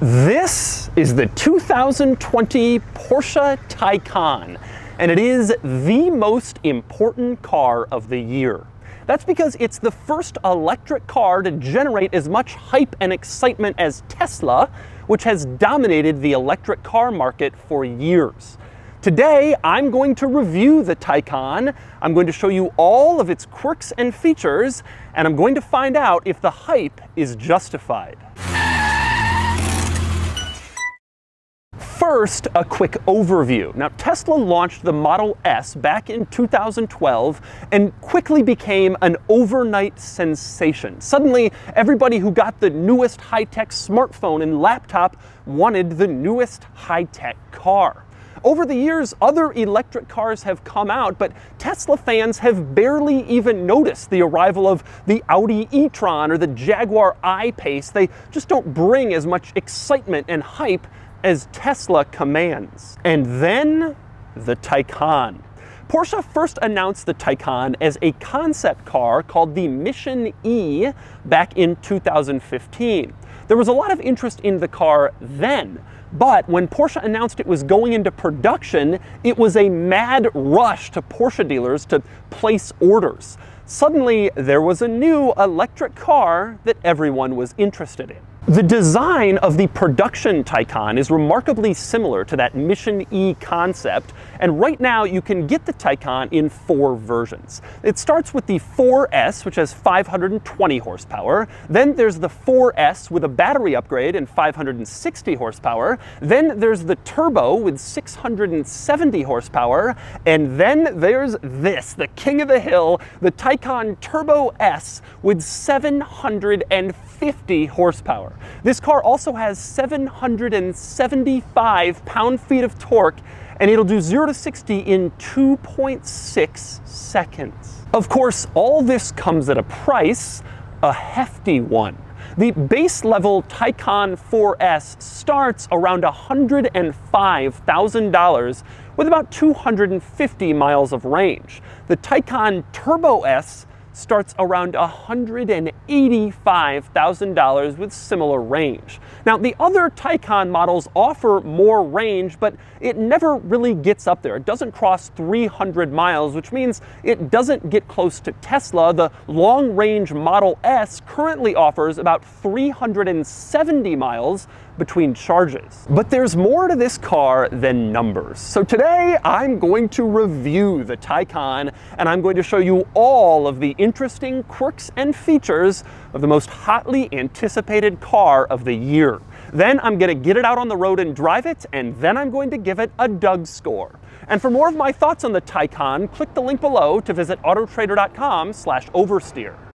This is the 2020 Porsche Taycan, and it is the most important car of the year. That's because it's the first electric car to generate as much hype and excitement as Tesla, which has dominated the electric car market for years. Today, I'm going to review the Taycan. I'm going to show you all of its quirks and features, and I'm going to find out if the hype is justified. First, a quick overview. Now, Tesla launched the Model S back in 2012 and quickly became an overnight sensation. Suddenly, everybody who got the newest high-tech smartphone and laptop wanted the newest high-tech car. Over the years, other electric cars have come out, but Tesla fans have barely even noticed the arrival of the Audi e-tron or the Jaguar I-Pace. They just don't bring as much excitement and hype as Tesla commands. And then the Taycan. Porsche first announced the Taycan as a concept car called the Mission E back in 2015. There was a lot of interest in the car then, but when Porsche announced it was going into production, it was a mad rush to Porsche dealers to place orders. Suddenly, there was a new electric car that everyone was interested in. The design of the production Taycan is remarkably similar to that Mission E concept, and right now you can get the Taycan in four versions. It starts with the 4S, which has 520 horsepower, then there's the 4S with a battery upgrade and 560 horsepower, then there's the Turbo with 670 horsepower, and then there's this, the king of the hill, the Taycan Turbo S with 750 horsepower. This car also has 775 pound-feet of torque and it'll do 0 to 60 in 2.6 seconds. Of course, all this comes at a price, a hefty one. The base level Taycan 4S starts around $105,000 with about 250 miles of range. The Taycan Turbo S starts around $185,000 with similar range. Now, the other Taycan models offer more range, but it never really gets up there. It doesn't cross 300 miles, which means it doesn't get close to Tesla. The long-range Model S currently offers about 370 miles between charges. But there's more to this car than numbers. So today I'm going to review the Taycan and I'm going to show you all of the interesting quirks and features of the most hotly anticipated car of the year. Then I'm going to get it out on the road and drive it, and then I'm going to give it a DougScore. And for more of my thoughts on the Taycan, click the link below to visit autotrader.com slash oversteer.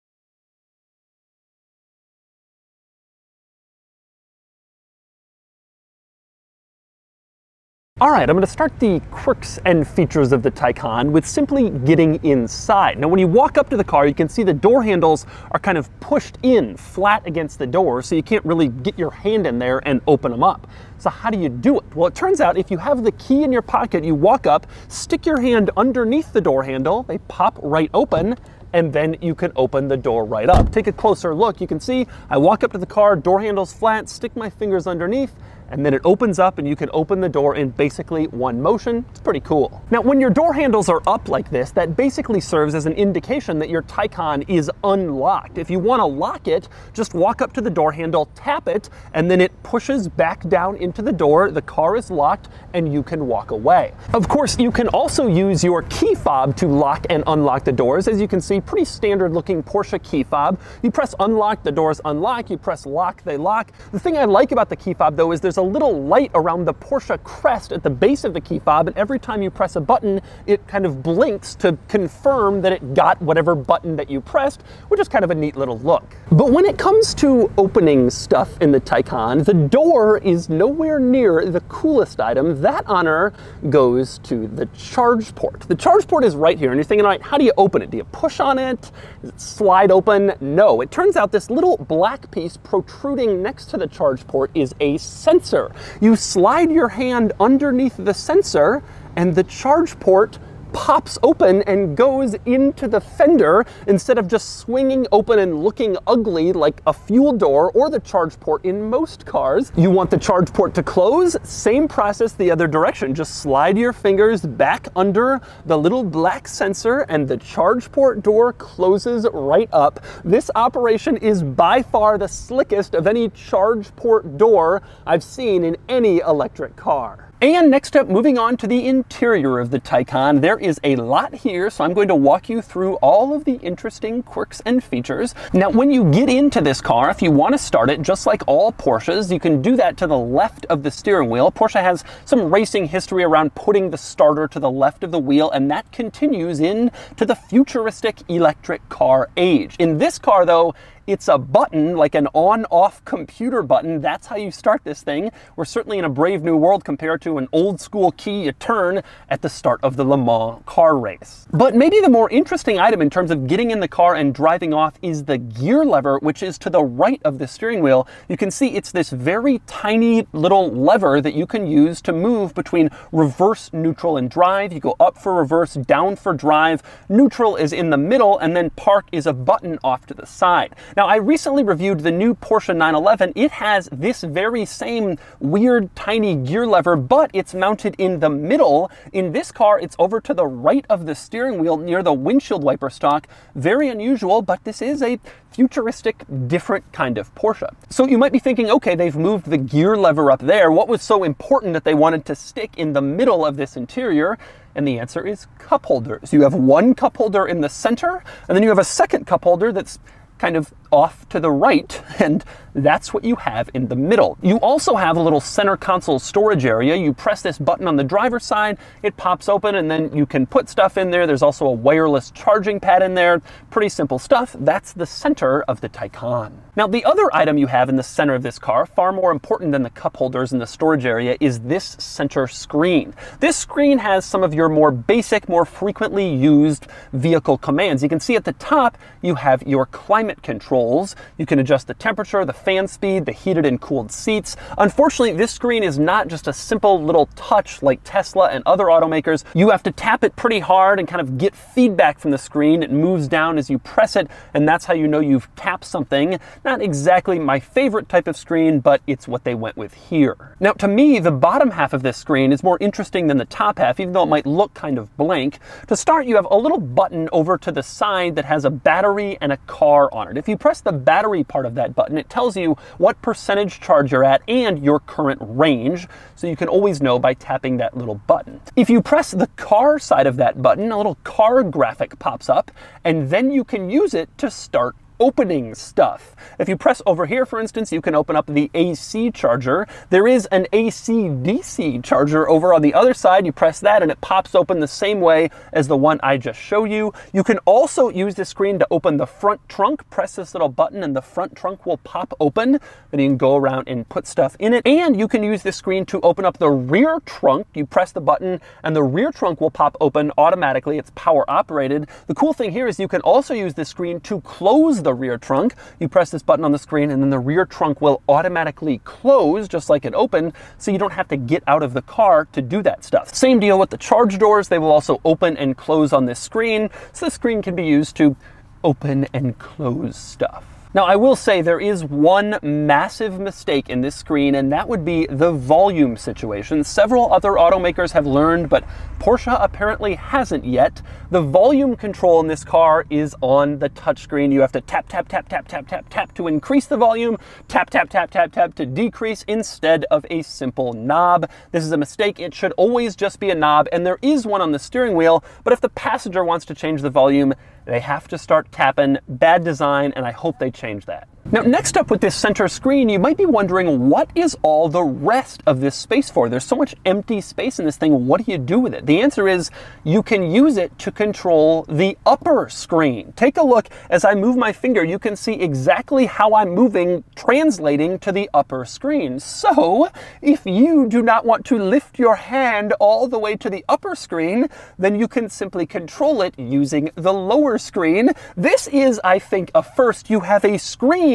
All right, I'm going to start the quirks and features of the Taycan with simply getting inside. Now, when you walk up to the car, you can see the door handles are kind of pushed in flat against the door, so you can't really get your hand in there and open them up. So how do you do it? Well, it turns out if you have the key in your pocket, you walk up, stick your hand underneath the door handle, they pop right open, and then you can open the door right up. Take a closer look. You can see I walk up to the car, door handle's flat, stick my fingers underneath, and then it opens up and you can open the door in basically one motion. It's pretty cool. Now, when your door handles are up like this, that basically serves as an indication that your Taycan is unlocked. If you want to lock it, just walk up to the door handle, tap it, and then it pushes back down into the door. The car is locked and you can walk away. Of course, you can also use your key fob to lock and unlock the doors. As you can see, pretty standard looking Porsche key fob. You press unlock, the doors unlock. You press lock, they lock. The thing I like about the key fob though is there's there's a little light around the Porsche crest at the base of the key fob, and every time you press a button, it kind of blinks to confirm that it got whatever button that you pressed, which is kind of a neat little look. But when it comes to opening stuff in the Taycan, the door is nowhere near the coolest item. That honor goes to the charge port. The charge port is right here, and you're thinking, all right, how do you open it? Do you push on it? Does it slide open? No. It turns out this little black piece protruding next to the charge port is a sensor sensor. You slide your hand underneath the sensor and the charge port pops open and goes into the fender instead of just swinging open and looking ugly like a fuel door or the charge port in most cars. You want the charge port to close? Same process the other direction. Just slide your fingers back under the little black sensor and the charge port door closes right up. This operation is by far the slickest of any charge port door I've seen in any electric car. And next up, moving on to the interior of the Taycan, there is a lot here, so I'm going to walk you through all of the interesting quirks and features. Now, when you get into this car, if you want to start it, just like all Porsches, you can do that to the left of the steering wheel. Porsche has some racing history around putting the starter to the left of the wheel, and that continues into the futuristic electric car age. In this car, though, it's a button, like an on-off computer button. That's how you start this thing. We're certainly in a brave new world compared to an old school key you turn at the start of the Le Mans car race. But maybe the more interesting item in terms of getting in the car and driving off is the gear lever, which is to the right of the steering wheel. You can see it's this very tiny little lever that you can use to move between reverse, neutral, and drive. You go up for reverse, down for drive. Neutral is in the middle, and then park is a button off to the side. Now, I recently reviewed the new Porsche 911. It has this very same weird tiny gear lever, but it's mounted in the middle. In this car, it's over to the right of the steering wheel near the windshield wiper stock. Very unusual, but this is a futuristic, different kind of Porsche. So you might be thinking, okay, they've moved the gear lever up there. What was so important that they wanted to stick in the middle of this interior? And the answer is cup holders. You have one cup holder in the center, and then you have a second cup holder that's kind of off to the right, and that's what you have in the middle. You also have a little center console storage area. You press this button on the driver's side, it pops open, and then you can put stuff in there. There's also a wireless charging pad in there. Pretty simple stuff. That's the center of the Taycan. Now, the other item you have in the center of this car, far more important than the cup holders in the storage area, is this center screen. This screen has some of your more basic, more frequently used vehicle commands. You can see at the top, you have your climate controls. You can adjust the temperature, the fan speed, the heated and cooled seats. Unfortunately, this screen is not just a simple little touch like Tesla and other automakers. You have to tap it pretty hard and kind of get feedback from the screen. It moves down as you press it, and that's how you know you've tapped something. Not exactly my favorite type of screen, but it's what they went with here. Now, to me, the bottom half of this screen is more interesting than the top half, even though it might look kind of blank. To start, you have a little button over to the side that has a battery and a car on it. If you press the battery part of that button, it tells you what percentage charge you're at and your current range, so you can always know by tapping that little button. If you press the car side of that button, a little car graphic pops up, and then you can use it to start opening stuff. If you press over here, for instance, you can open up the AC charger. There is an AC-DC charger over on the other side. You press that and it pops open the same way as the one I just showed you. You can also use this screen to open the front trunk. Press this little button and the front trunk will pop open. Then you can go around and put stuff in it. And you can use this screen to open up the rear trunk. You press the button and the rear trunk will pop open automatically. It's power operated. The cool thing here is you can also use this screen to close the rear trunk. You press this button on the screen and then the rear trunk will automatically close just like it opened so you don't have to get out of the car to do that stuff. Same deal with the charge doors. They will also open and close on this screen. So the screen can be used to open and close stuff. Now, I will say there is one massive mistake in this screen, and that would be the volume situation. Several other automakers have learned, but Porsche apparently hasn't yet. The volume control in this car is on the touchscreen. You have to tap, tap, tap, tap, tap, tap, tap to increase the volume, tap, tap, tap, tap, tap to decrease instead of a simple knob. This is a mistake. It should always just be a knob, and there is one on the steering wheel, but if the passenger wants to change the volume, they have to start tapping. Bad design, and I hope they change that. Now, next up with this center screen, you might be wondering what is all the rest of this space for? There's so much empty space in this thing. What do you do with it? The answer is you can use it to control the upper screen. Take a look as I move my finger. You can see exactly how I'm moving, translating to the upper screen. So, if you do not want to lift your hand all the way to the upper screen, then you can simply control it using the lower screen. This is, I think, a first. You have a screen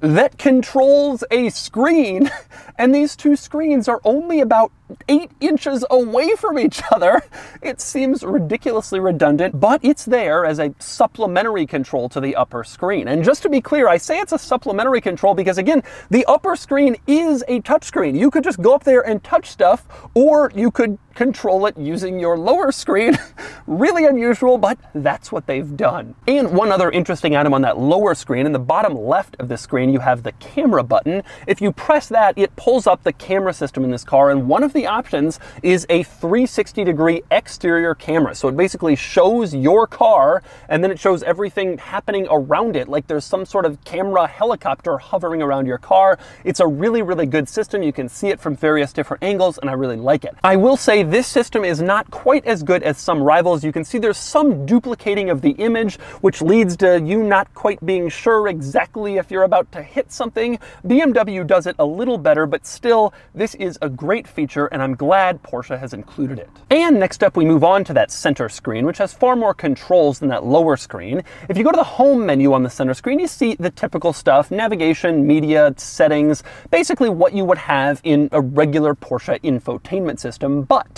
that controls a screen, and these two screens are only about eight inches away from each other. It seems ridiculously redundant, but it's there as a supplementary control to the upper screen. And just to be clear, I say it's a supplementary control because again, the upper screen is a touchscreen. You could just go up there and touch stuff, or you could control it using your lower screen. really unusual, but that's what they've done. And one other interesting item on that lower screen, in the bottom left of the screen, you have the camera button. If you press that, it pulls up the camera system in this car, and one of the options is a 360 degree exterior camera. So it basically shows your car, and then it shows everything happening around it, like there's some sort of camera helicopter hovering around your car. It's a really, really good system. You can see it from various different angles, and I really like it. I will say this system is not quite as good as some rivals. You can see there's some duplicating of the image, which leads to you not quite being sure exactly if you're about to hit something. BMW does it a little better, but still, this is a great feature, and I'm glad Porsche has included it. And next up, we move on to that center screen, which has far more controls than that lower screen. If you go to the home menu on the center screen, you see the typical stuff, navigation, media, settings, basically what you would have in a regular Porsche infotainment system, but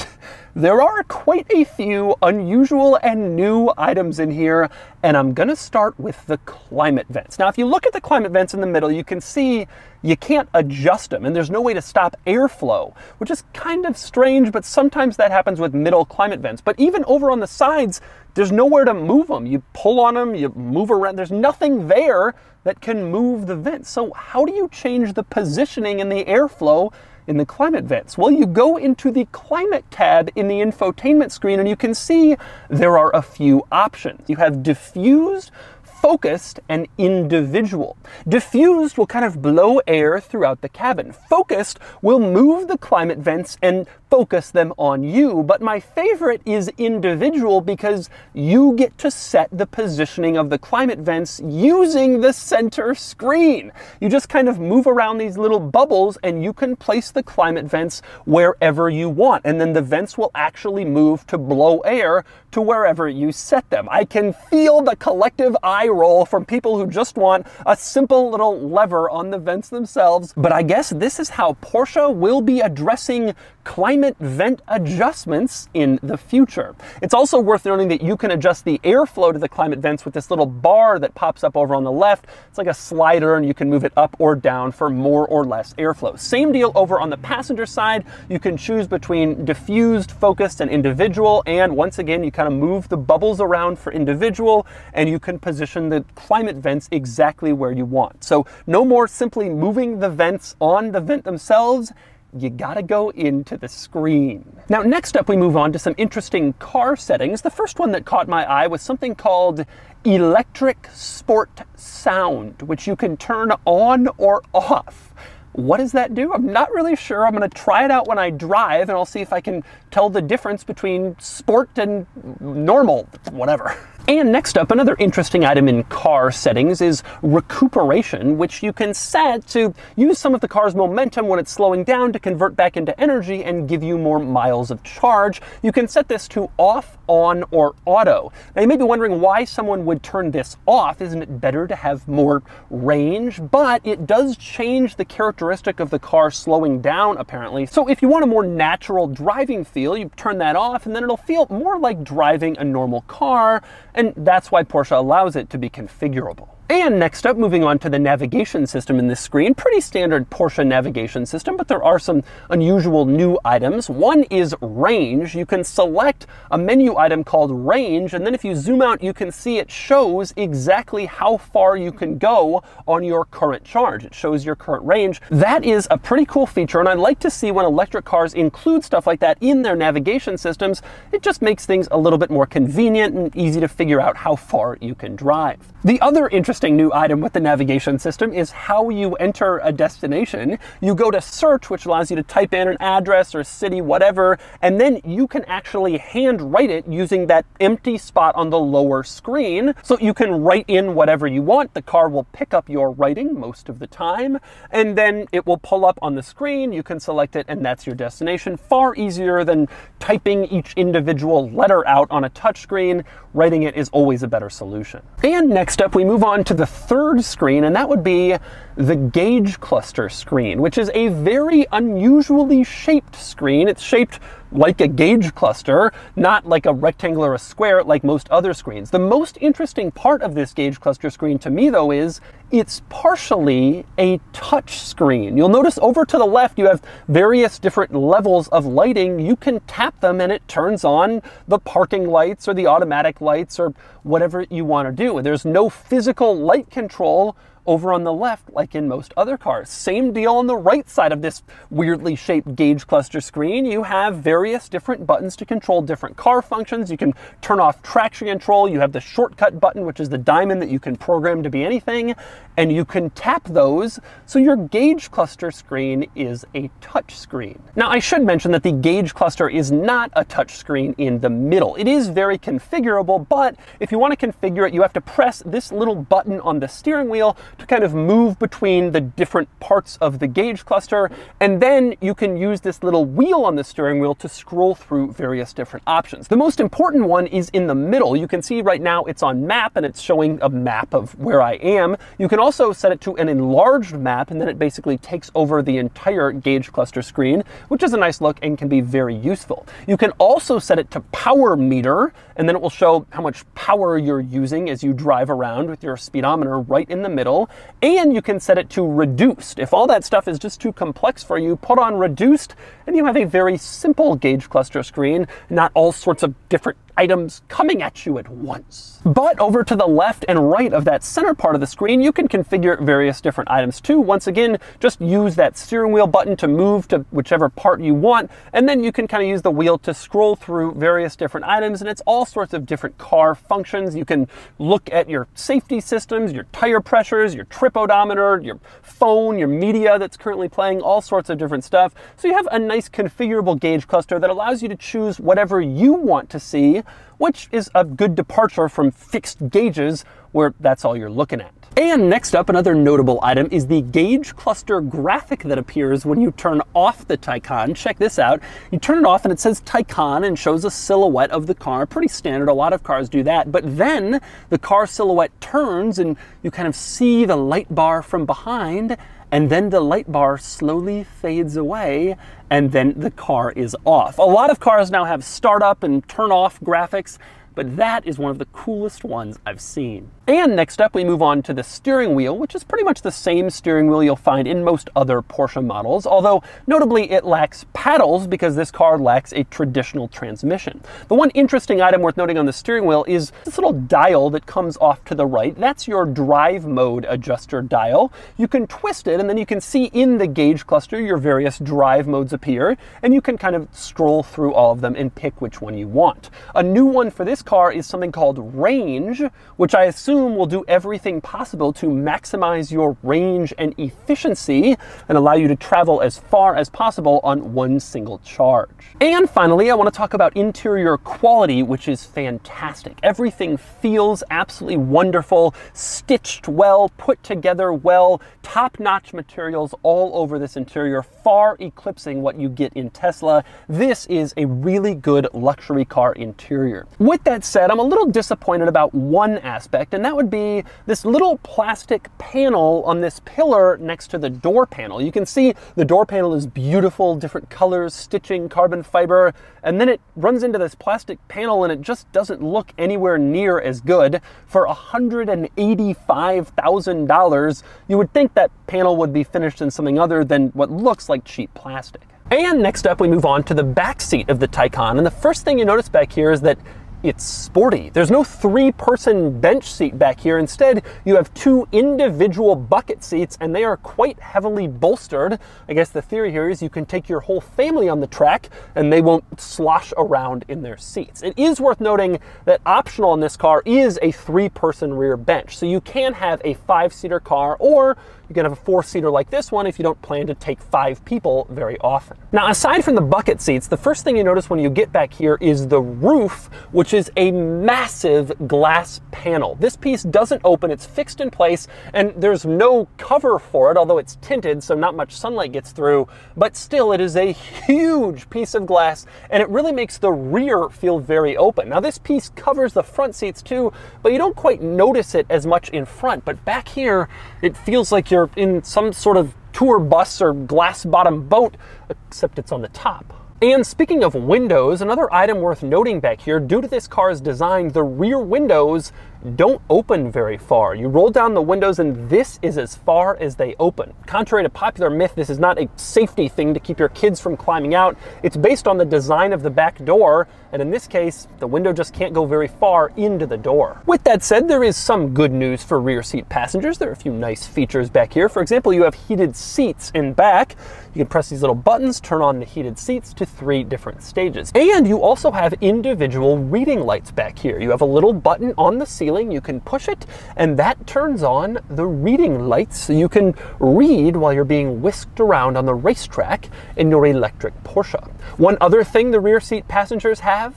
there are quite a few unusual and new items in here, and I'm gonna start with the climate vents. Now, if you look at the climate vents in the middle, you can see you can't adjust them, and there's no way to stop airflow, which is kind of strange, but sometimes that happens with middle climate vents. But even over on the sides, there's nowhere to move them. You pull on them, you move around, there's nothing there that can move the vents. So how do you change the positioning and the airflow in the climate vents? Well, you go into the climate tab in the infotainment screen and you can see there are a few options. You have diffused, focused and individual. Diffused will kind of blow air throughout the cabin. Focused will move the climate vents and focus them on you. But my favorite is individual because you get to set the positioning of the climate vents using the center screen. You just kind of move around these little bubbles and you can place the climate vents wherever you want. And then the vents will actually move to blow air to wherever you set them. I can feel the collective eye roll from people who just want a simple little lever on the vents themselves. But I guess this is how Porsche will be addressing climate vent adjustments in the future. It's also worth noting that you can adjust the airflow to the climate vents with this little bar that pops up over on the left. It's like a slider and you can move it up or down for more or less airflow. Same deal over on the passenger side. You can choose between diffused, focused, and individual. And once again, you kind of move the bubbles around for individual and you can position the climate vents exactly where you want. So no more simply moving the vents on the vent themselves you gotta go into the screen. Now, next up, we move on to some interesting car settings. The first one that caught my eye was something called Electric Sport Sound, which you can turn on or off. What does that do? I'm not really sure. I'm going to try it out when I drive and I'll see if I can tell the difference between sport and normal, whatever. And next up, another interesting item in car settings is recuperation, which you can set to use some of the car's momentum when it's slowing down to convert back into energy and give you more miles of charge. You can set this to off, on, or auto. Now you may be wondering why someone would turn this off. Isn't it better to have more range? But it does change the characteristic of the car slowing down, apparently. So if you want a more natural driving feel, you turn that off and then it'll feel more like driving a normal car and that's why Porsche allows it to be configurable. And next up, moving on to the navigation system in this screen. Pretty standard Porsche navigation system, but there are some unusual new items. One is range. You can select a menu item called range, and then if you zoom out, you can see it shows exactly how far you can go on your current charge. It shows your current range. That is a pretty cool feature, and I like to see when electric cars include stuff like that in their navigation systems. It just makes things a little bit more convenient and easy to figure out how far you can drive. The other interesting interesting new item with the navigation system is how you enter a destination. You go to search, which allows you to type in an address or city, whatever, and then you can actually hand write it using that empty spot on the lower screen. So you can write in whatever you want. The car will pick up your writing most of the time, and then it will pull up on the screen. You can select it, and that's your destination. Far easier than typing each individual letter out on a touchscreen. Writing it is always a better solution. And next up, we move on to the third screen, and that would be the gauge cluster screen, which is a very unusually shaped screen. It's shaped like a gauge cluster, not like a rectangle or a square like most other screens. The most interesting part of this gauge cluster screen to me though is it's partially a touch screen. You'll notice over to the left you have various different levels of lighting. You can tap them and it turns on the parking lights or the automatic lights or whatever you want to do. There's no physical light control over on the left like in most other cars. Same deal on the right side of this weirdly shaped gauge cluster screen. You have various different buttons to control different car functions. You can turn off traction control. You have the shortcut button, which is the diamond that you can program to be anything, and you can tap those. So your gauge cluster screen is a touch screen. Now I should mention that the gauge cluster is not a touch screen in the middle. It is very configurable, but if you want to configure it, you have to press this little button on the steering wheel to kind of move between the different parts of the gauge cluster. And then you can use this little wheel on the steering wheel to scroll through various different options. The most important one is in the middle. You can see right now it's on map and it's showing a map of where I am. You can also set it to an enlarged map and then it basically takes over the entire gauge cluster screen, which is a nice look and can be very useful. You can also set it to power meter and then it will show how much power you're using as you drive around with your speedometer right in the middle and you can set it to reduced. If all that stuff is just too complex for you, put on reduced and you have a very simple gauge cluster screen, not all sorts of different items coming at you at once. But over to the left and right of that center part of the screen, you can configure various different items too. Once again, just use that steering wheel button to move to whichever part you want, and then you can kind of use the wheel to scroll through various different items, and it's all sorts of different car functions. You can look at your safety systems, your tire pressures, your trip odometer, your phone, your media that's currently playing, all sorts of different stuff. So you have a nice configurable gauge cluster that allows you to choose whatever you want to see which is a good departure from fixed gauges where that's all you're looking at. And next up, another notable item is the gauge cluster graphic that appears when you turn off the Taycan. Check this out. You turn it off and it says Taycan and shows a silhouette of the car. Pretty standard, a lot of cars do that. But then the car silhouette turns and you kind of see the light bar from behind and then the light bar slowly fades away and then the car is off. A lot of cars now have startup and turn off graphics, but that is one of the coolest ones I've seen. And next up, we move on to the steering wheel, which is pretty much the same steering wheel you'll find in most other Porsche models, although notably it lacks paddles because this car lacks a traditional transmission. The one interesting item worth noting on the steering wheel is this little dial that comes off to the right. That's your drive mode adjuster dial. You can twist it and then you can see in the gauge cluster your various drive modes appear, and you can kind of scroll through all of them and pick which one you want. A new one for this car is something called range, which I assume will do everything possible to maximize your range and efficiency and allow you to travel as far as possible on one single charge. And finally, I want to talk about interior quality, which is fantastic. Everything feels absolutely wonderful, stitched well, put together well, top-notch materials all over this interior, far eclipsing what you get in Tesla. This is a really good luxury car interior. With that said, I'm a little disappointed about one aspect, and that would be this little plastic panel on this pillar next to the door panel. You can see the door panel is beautiful, different colors, stitching, carbon fiber, and then it runs into this plastic panel and it just doesn't look anywhere near as good. For $185,000, you would think that panel would be finished in something other than what looks like cheap plastic. And next up, we move on to the back seat of the Taycan. And the first thing you notice back here is that it's sporty. There's no three person bench seat back here. Instead, you have two individual bucket seats and they are quite heavily bolstered. I guess the theory here is you can take your whole family on the track and they won't slosh around in their seats. It is worth noting that optional in this car is a three person rear bench. So you can have a five seater car or You can have a four-seater like this one if you don't plan to take five people very often. Now, aside from the bucket seats, the first thing you notice when you get back here is the roof, which is a massive glass panel. This piece doesn't open, it's fixed in place, and there's no cover for it, although it's tinted, so not much sunlight gets through, but still it is a huge piece of glass, and it really makes the rear feel very open. Now, this piece covers the front seats too, but you don't quite notice it as much in front, but back here, it feels like you're in some sort of tour bus or glass bottom boat, except it's on the top. And speaking of windows, another item worth noting back here, due to this car's design, the rear windows don't open very far. You roll down the windows and this is as far as they open. Contrary to popular myth, this is not a safety thing to keep your kids from climbing out. It's based on the design of the back door, and in this case, the window just can't go very far into the door. With that said, there is some good news for rear seat passengers. There are a few nice features back here. For example, you have heated seats in back. You can press these little buttons, turn on the heated seats to three different stages. And you also have individual reading lights back here. You have a little button on the ceiling ceiling, you can push it, and that turns on the reading lights so you can read while you're being whisked around on the racetrack in your electric Porsche. One other thing the rear seat passengers have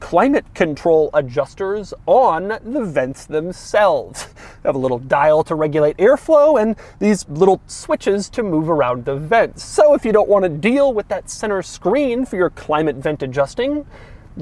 climate control adjusters on the vents themselves. They have a little dial to regulate airflow and these little switches to move around the vents. So if you don't want to deal with that center screen for your climate vent adjusting,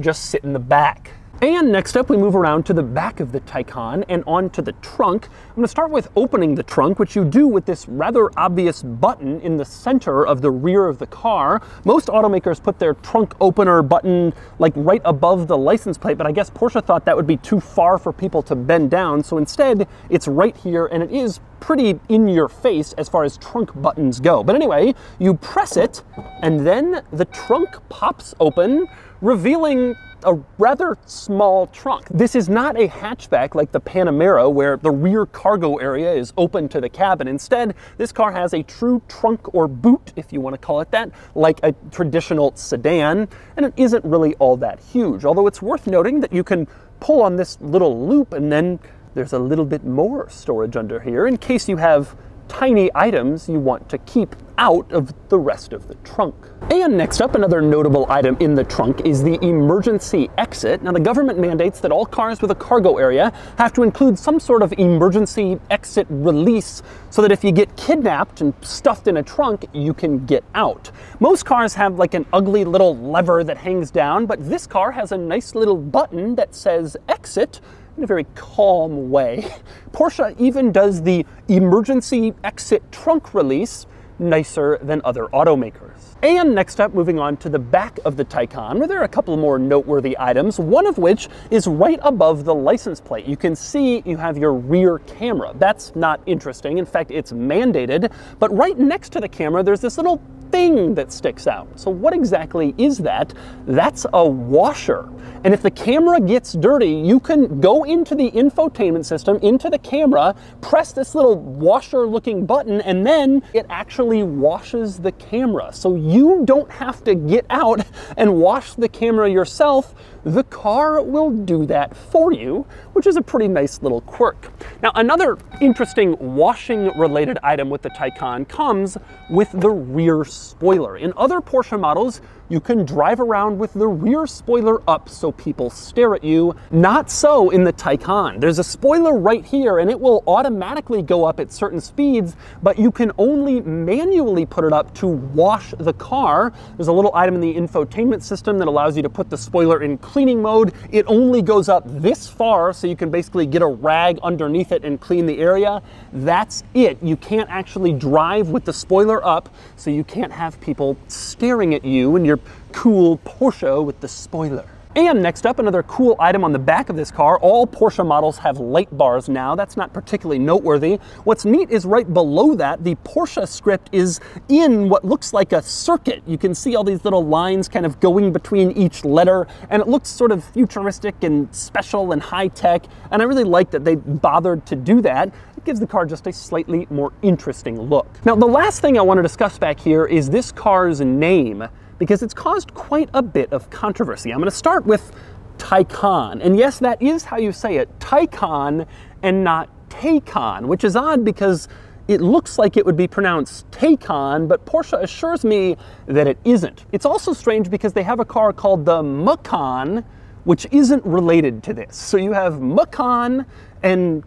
just sit in the back. And next up, we move around to the back of the Taycan and onto the trunk. I'm gonna start with opening the trunk, which you do with this rather obvious button in the center of the rear of the car. Most automakers put their trunk opener button like right above the license plate, but I guess Porsche thought that would be too far for people to bend down. So instead, it's right here and it is pretty in your face as far as trunk buttons go. But anyway, you press it and then the trunk pops open, revealing a rather small trunk. This is not a hatchback like the Panamera where the rear cargo area is open to the cabin. Instead, this car has a true trunk or boot, if you want to call it that, like a traditional sedan, and it isn't really all that huge. Although it's worth noting that you can pull on this little loop and then there's a little bit more storage under here in case you have tiny items you want to keep out of the rest of the trunk. And next up, another notable item in the trunk is the emergency exit. Now, the government mandates that all cars with a cargo area have to include some sort of emergency exit release so that if you get kidnapped and stuffed in a trunk, you can get out. Most cars have like an ugly little lever that hangs down, but this car has a nice little button that says exit in a very calm way. Porsche even does the emergency exit trunk release nicer than other automakers. And next up, moving on to the back of the Taycan, where there are a couple more noteworthy items, one of which is right above the license plate. You can see you have your rear camera. That's not interesting. In fact, it's mandated. But right next to the camera, there's this little thing that sticks out. So what exactly is that? That's a washer. And if the camera gets dirty, you can go into the infotainment system, into the camera, press this little washer looking button, and then it actually washes the camera. So you don't have to get out and wash the camera yourself. The car will do that for you, which is a pretty nice little quirk. Now, another interesting washing related item with the Taycan comes with the rear spoiler. In other Porsche models, you can drive around with the rear spoiler up so people stare at you. Not so in the Taycan. There's a spoiler right here and it will automatically go up at certain speeds, but you can only manually put it up to wash the car. There's a little item in the infotainment system that allows you to put the spoiler in cleaning mode. It only goes up this far, so you can basically get a rag underneath it and clean the area. That's it. You can't actually drive with the spoiler up, so you can't have people staring at you and you're cool Porsche with the spoiler. And next up, another cool item on the back of this car. All Porsche models have light bars now. That's not particularly noteworthy. What's neat is right below that, the Porsche script is in what looks like a circuit. You can see all these little lines kind of going between each letter, and it looks sort of futuristic and special and high tech. And I really like that they bothered to do that. It gives the car just a slightly more interesting look. Now, the last thing I want to discuss back here is this car's name because it's caused quite a bit of controversy. I'm going to start with Taycan. And yes, that is how you say it, Taycan and not Taycan, which is odd because it looks like it would be pronounced Taycan, but Porsche assures me that it isn't. It's also strange because they have a car called the Macan, which isn't related to this. So you have Macan and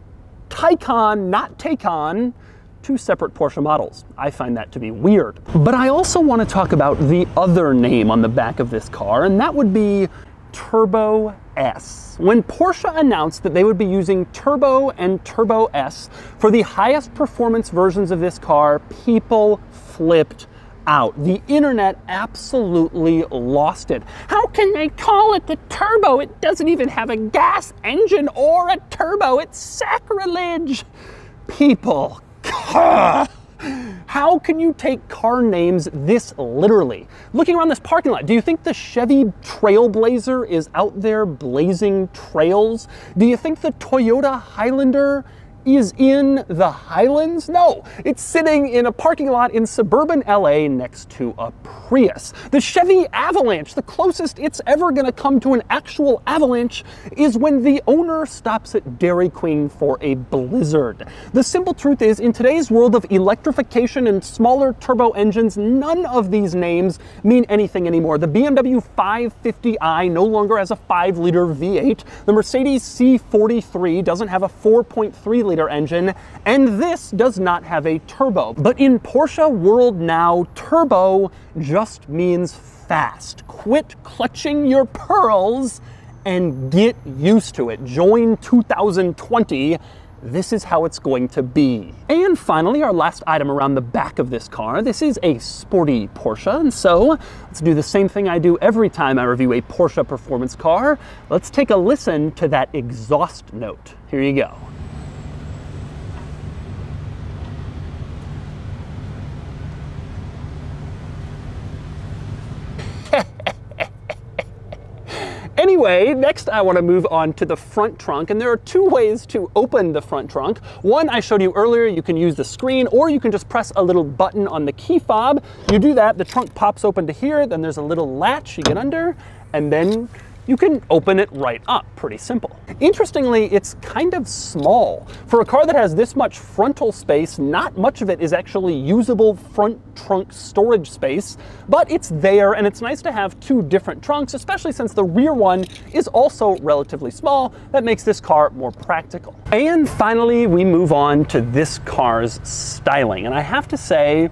Taycan, not Taycan, two separate Porsche models. I find that to be weird. But I also want to talk about the other name on the back of this car, and that would be Turbo S. When Porsche announced that they would be using Turbo and Turbo S for the highest performance versions of this car, people flipped out. The internet absolutely lost it. How can they call it the turbo? It doesn't even have a gas engine or a turbo. It's sacrilege. People, how can you take car names this literally? Looking around this parking lot, do you think the Chevy Trailblazer is out there blazing trails? Do you think the Toyota Highlander is in the Highlands? No, it's sitting in a parking lot in suburban LA next to a Prius. The Chevy Avalanche, the closest it's ever gonna come to an actual avalanche, is when the owner stops at Dairy Queen for a blizzard. The simple truth is, in today's world of electrification and smaller turbo engines, none of these names mean anything anymore. The BMW 550i no longer has a 5 liter V8. The Mercedes C43 doesn't have a 4.3 liter liter engine, and this does not have a turbo. But in Porsche world now, turbo just means fast. Quit clutching your pearls and get used to it. Join 2020 this is how it's going to be. And finally, our last item around the back of this car. This is a sporty Porsche, and so let's do the same thing I do every time I review a Porsche performance car. Let's take a listen to that exhaust note. Here you go. Anyway, next I want to move on to the front trunk, and there are two ways to open the front trunk. One I showed you earlier, you can use the screen, or you can just press a little button on the key fob. You do that, the trunk pops open to here, then there's a little latch you get under, and then you can open it right up, pretty simple. Interestingly, it's kind of small. For a car that has this much frontal space, not much of it is actually usable front trunk storage space, but it's there and it's nice to have two different trunks, especially since the rear one is also relatively small. That makes this car more practical. And finally, we move on to this car's styling. And I have to say,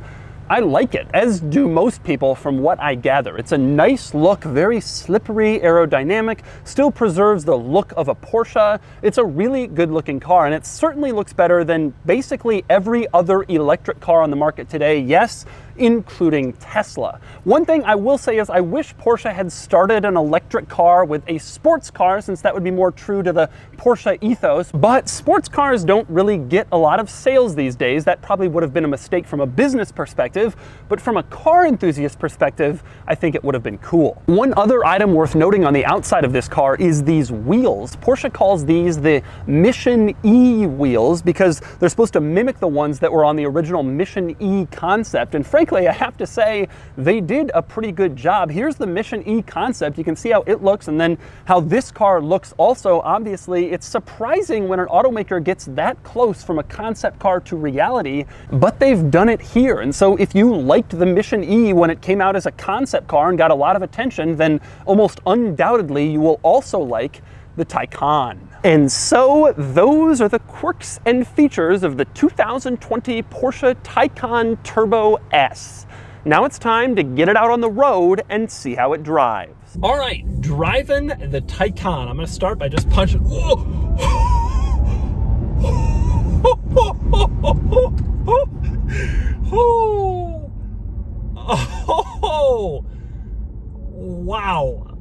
I like it, as do most people from what I gather. It's a nice look, very slippery, aerodynamic, still preserves the look of a Porsche. It's a really good looking car, and it certainly looks better than basically every other electric car on the market today. Yes, including Tesla. One thing I will say is I wish Porsche had started an electric car with a sports car since that would be more true to the Porsche ethos, but sports cars don't really get a lot of sales these days. That probably would have been a mistake from a business perspective, but from a car enthusiast perspective, I think it would have been cool. One other item worth noting on the outside of this car is these wheels. Porsche calls these the Mission E wheels because they're supposed to mimic the ones that were on the original Mission E concept, and frankly, frankly, I have to say they did a pretty good job. Here's the Mission E concept. You can see how it looks and then how this car looks also. Obviously, it's surprising when an automaker gets that close from a concept car to reality, but they've done it here. And so if you liked the Mission E when it came out as a concept car and got a lot of attention, then almost undoubtedly you will also like the Taycan. And so those are the quirks and features of the 2020 Porsche Taycan Turbo S. Now it's time to get it out on the road and see how it drives. All right, driving the Taycan. I'm gonna start by just punching. Oh, wow.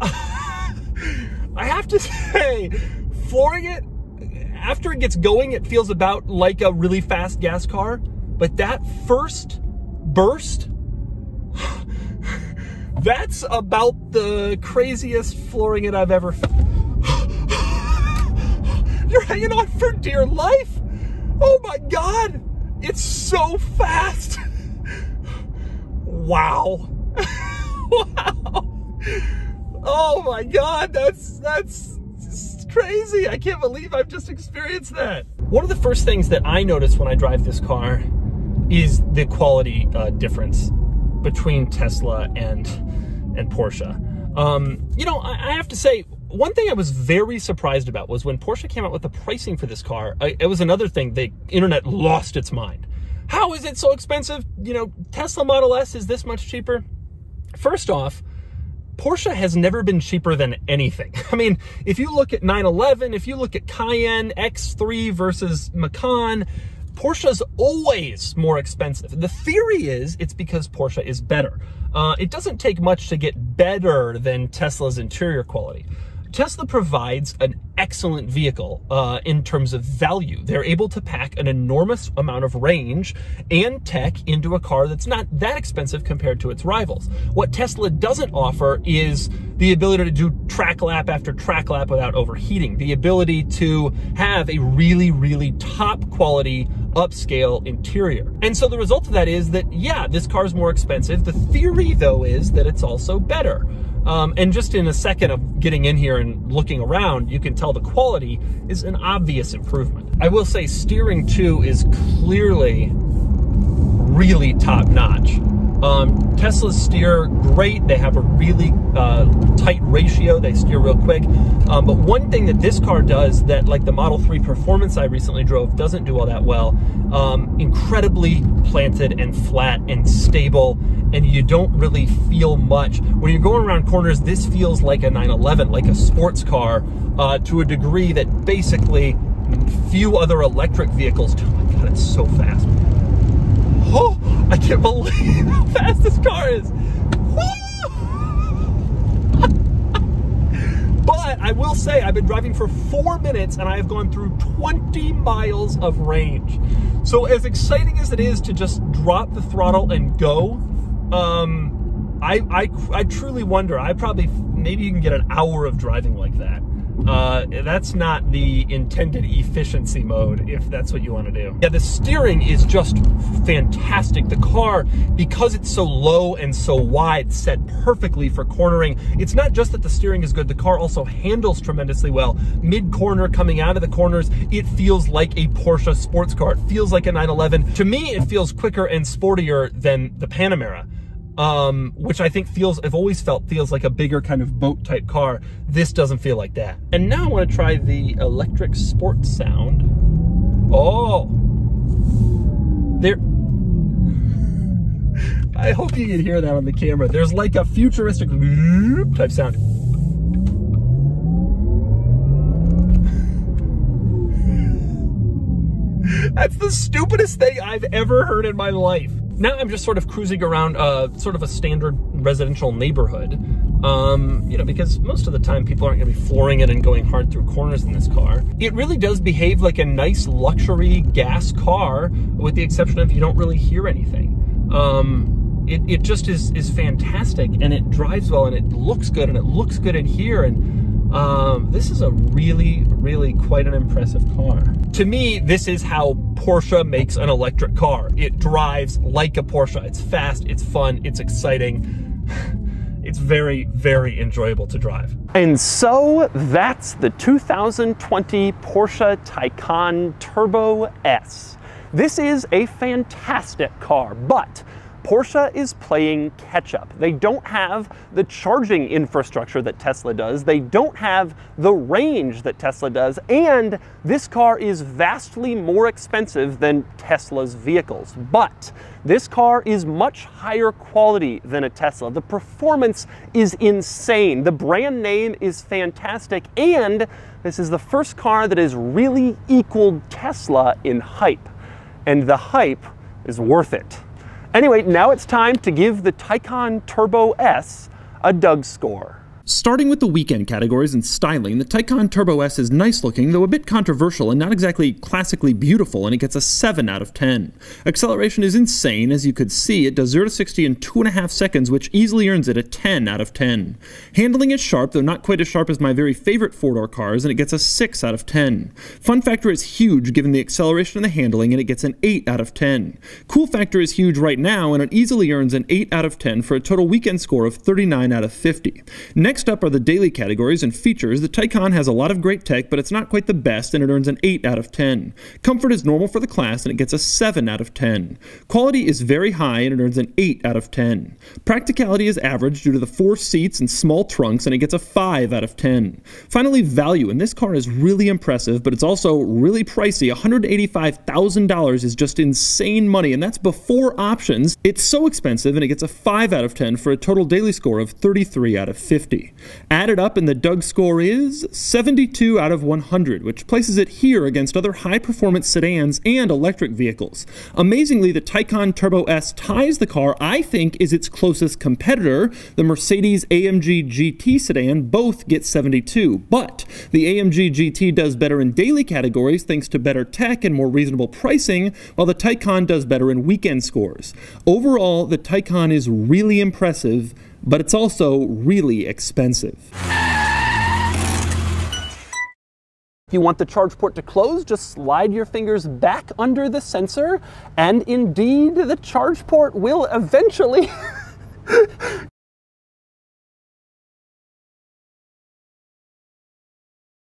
I have to say, flooring it, after it gets going, it feels about like a really fast gas car. But that first burst, that's about the craziest flooring it I've ever. You're hanging on for dear life. Oh my God. It's so fast. wow. wow. Oh my god, that's that's crazy. I can't believe I've just experienced that. One of the first things that I notice when I drive this car is the quality uh, difference between Tesla and and Porsche. Um, you know, I, I have to say, one thing I was very surprised about was when Porsche came out with the pricing for this car. It was another thing the internet lost its mind. How is it so expensive? You know, Tesla Model S is this much cheaper. First off, Porsche has never been cheaper than anything. I mean, if you look at 911, if you look at Cayenne X3 versus Macan, Porsche's always more expensive. The theory is it's because Porsche is better. Uh, it doesn't take much to get better than Tesla's interior quality. Tesla provides an excellent vehicle uh, in terms of value. They're able to pack an enormous amount of range and tech into a car that's not that expensive compared to its rivals. What Tesla doesn't offer is the ability to do track lap after track lap without overheating, the ability to have a really, really top quality upscale interior. And so the result of that is that, yeah, this car is more expensive. The theory, though, is that it's also better. Um, and just in a second of getting in here and looking around, you can tell the quality is an obvious improvement. I will say steering too is clearly really top notch. Um, Teslas steer great. They have a really uh, tight ratio. They steer real quick. Um, but one thing that this car does that like the Model 3 Performance I recently drove doesn't do all that well, um, incredibly planted and flat and stable and you don't really feel much. When you're going around corners, this feels like a 911, like a sports car uh, to a degree that basically few other electric vehicles do. Oh my God, it's so fast. Can't believe how fast this car is. but I will say, I've been driving for four minutes and I have gone through 20 miles of range. So as exciting as it is to just drop the throttle and go, um, I, I, I truly wonder, I probably, maybe you can get an hour of driving like that. Uh, that's not the intended efficiency mode if that's what you want to do. Yeah, the steering is just fantastic. The car, because it's so low and so wide, set perfectly for cornering. It's not just that the steering is good, the car also handles tremendously well. Mid-corner, coming out of the corners, it feels like a Porsche sports car. It feels like a 911. To me, it feels quicker and sportier than the Panamera um, which I think feels, I've always felt feels like a bigger kind of boat type car. This doesn't feel like that. And now I want to try the electric sport sound. Oh, there. I hope you can hear that on the camera. There's like a futuristic type sound. That's the stupidest thing I've ever heard in my life now I'm just sort of cruising around sort of a standard residential neighborhood. Um, you know, because most of the time people aren't gonna be flooring it and going hard through corners in this car. It really does behave like a nice luxury gas car, with the exception of you don't really hear anything. Um, it, it just is, is fantastic and it drives well and it looks good and it looks good in here and um, this is a really, really quite an impressive car. To me, this is how Porsche makes an electric car. It drives like a Porsche. It's fast, it's fun, it's exciting. It's very, very enjoyable to drive. And so that's the 2020 Porsche Taycan Turbo S. This is a fantastic car, but Porsche is playing catch up. They don't have the charging infrastructure that Tesla does. They don't have the range that Tesla does. And this car is vastly more expensive than Tesla's vehicles. But this car is much higher quality than a Tesla. The performance is insane. The brand name is fantastic. And this is the first car that has really equaled Tesla in hype. And the hype is worth it. Anyway, now it's time to give the Taycan Turbo S a DougScore. Starting with the weekend categories and styling, the Taycan Turbo S is nice looking, though a bit controversial and not exactly classically beautiful, and it gets a 7 out of 10. Acceleration is insane, as you could see, it does 0 to 60 in 2.5 seconds, which easily earns it a 10 out of 10. Handling is sharp, though not quite as sharp as my very favorite four-door cars, and it gets a 6 out of 10. Fun factor is huge given the acceleration and the handling, and it gets an 8 out of 10. Cool factor is huge right now, and it easily earns an 8 out of 10 for a total weekend score of 39 out of 50. Next Next up are the daily categories and features. The Taycan has a lot of great tech, but it's not quite the best, and it earns an 8 out of 10. Comfort is normal for the class, and it gets a 7 out of 10. Quality is very high, and it earns an 8 out of 10. Practicality is average due to the four seats and small trunks, and it gets a 5 out of 10. Finally, value, and this car is really impressive, but it's also really pricey. $185,000 is just insane money, and that's before options. It's so expensive, and it gets a 5 out of 10 for a total daily score of 33 out of 50. 50. Added up, and the DougScore is 72 out of 100, which places it here against other high performance sedans and electric vehicles. Amazingly, the Taycan Turbo S ties the car I think is its closest competitor. The Mercedes AMG GT sedan both get 72, but the AMG GT does better in daily categories thanks to better tech and more reasonable pricing, while the Taycan does better in weekend scores. Overall, the Taycan is really impressive but it's also really expensive. If you want the charge port to close, just slide your fingers back under the sensor, and indeed the charge port will eventually